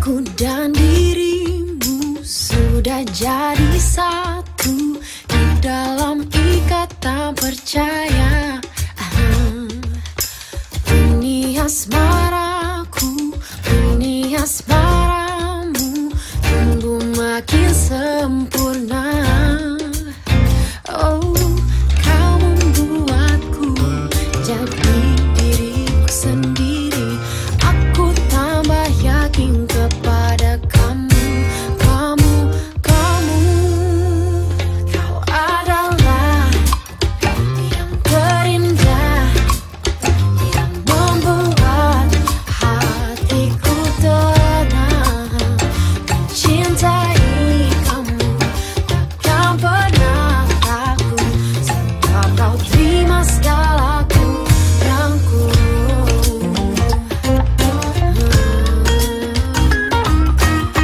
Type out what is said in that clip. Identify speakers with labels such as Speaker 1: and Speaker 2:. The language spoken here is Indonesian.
Speaker 1: Aku dan dirimu sudah jadi satu Di dalam ikatan percaya. Ah, dunia asmaraku, dunia asmaramu. Tumbuh makin sempurna.